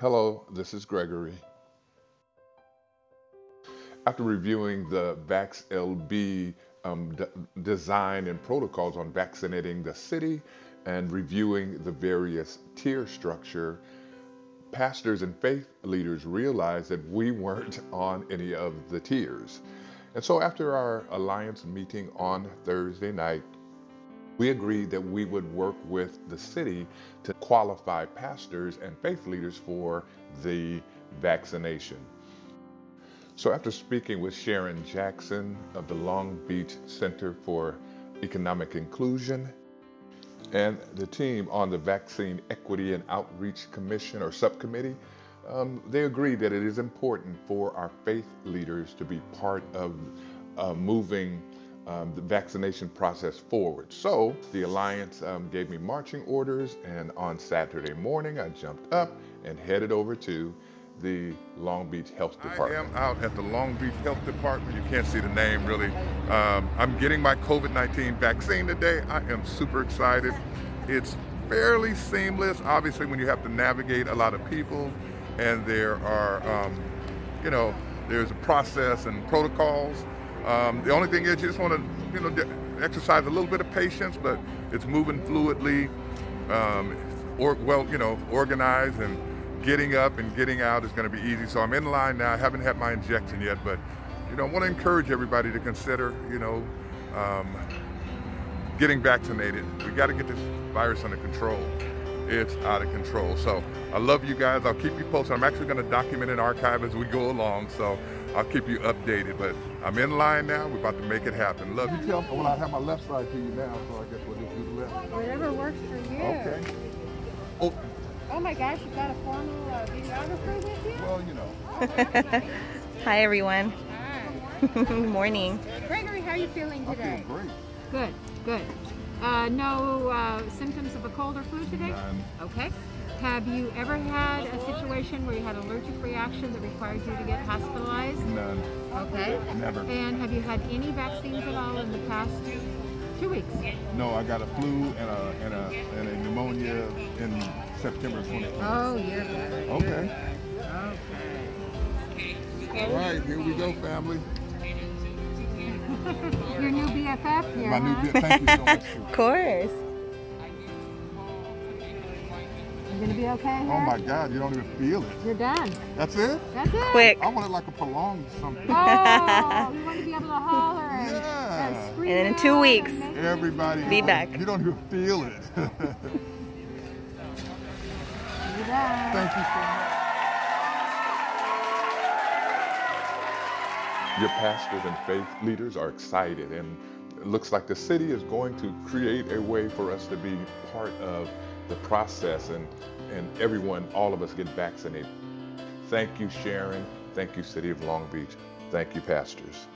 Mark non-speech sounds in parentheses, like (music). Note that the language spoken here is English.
Hello, this is Gregory. After reviewing the VaxLB um, design and protocols on vaccinating the city and reviewing the various tier structure, pastors and faith leaders realized that we weren't (laughs) on any of the tiers. And so after our alliance meeting on Thursday night, we agreed that we would work with the city to qualify pastors and faith leaders for the vaccination. So, after speaking with Sharon Jackson of the Long Beach Center for Economic Inclusion and the team on the Vaccine Equity and Outreach Commission or Subcommittee, um, they agreed that it is important for our faith leaders to be part of uh, moving um, the vaccination process forward. So the Alliance um, gave me marching orders, and on Saturday morning, I jumped up and headed over to the Long Beach Health Department. I am out at the Long Beach Health Department. You can't see the name really. Um, I'm getting my COVID 19 vaccine today. I am super excited. It's fairly seamless, obviously, when you have to navigate a lot of people, and there are, um, you know, there's a process and protocols. Um, the only thing is, you just want to, you know, exercise a little bit of patience, but it's moving fluidly, um, or well, you know, organized and getting up and getting out is going to be easy. So I'm in line now. I haven't had my injection yet, but you know, I want to encourage everybody to consider, you know, um, getting vaccinated. We got to get this virus under control. It's out of control. So I love you guys. I'll keep you posted. I'm actually going to document and archive as we go along. So I'll keep you updated. But I'm in line now. We're about to make it happen. Love you. Tell well, I have my left side to you now, so I guess we'll just do the left. Whatever works for you. Okay. Oh, Oh my gosh, you got a formal uh, videographer with you? well, you know. (laughs) Hi, everyone. Hi. Good (laughs) morning. Gregory, how are you feeling today? I today? feel great. Good, good. Uh, no uh, symptoms of a cold or flu today? None. Okay. Have you ever had a situation where you had allergic reaction that required you to get hospitalized? None. Okay. Never. And have you had any vaccines at all in the past two weeks? No, I got a flu and a and a and a pneumonia in September 2020. Oh, you're good. Okay. Okay. All right, here we go, family. Your new BFF here, My new bit. Thank you so much. (laughs) Of course. You gonna be okay here? Oh my God, you don't even feel it. You're done. That's it? That's it. Quick. I want it like a prolonged something. Oh, you want to be able to holler and, Yeah. and scream And in two weeks. Everybody, Be back. You don't even feel it. (laughs) You're done. Thank you so much. Your pastors and faith leaders are excited, and it looks like the city is going to create a way for us to be part of the process and, and everyone, all of us get vaccinated. Thank you, Sharon. Thank you, City of Long Beach. Thank you, pastors.